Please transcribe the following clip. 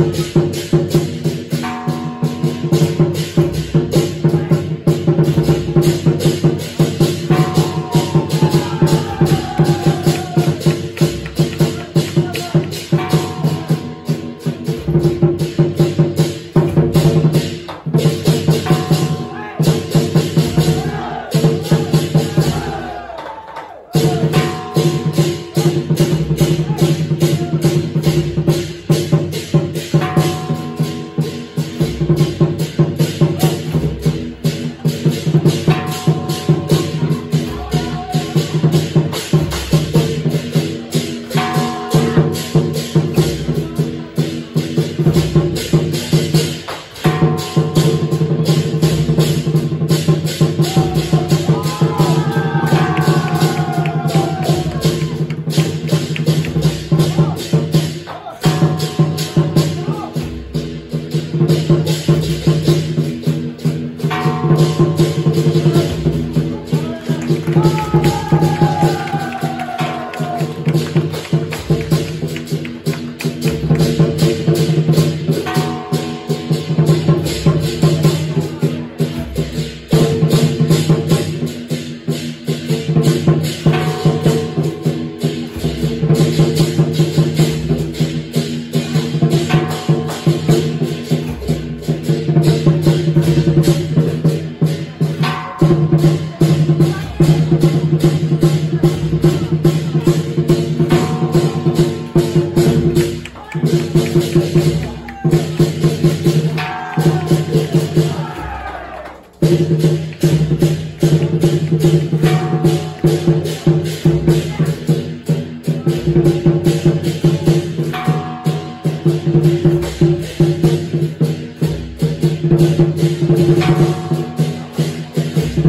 Música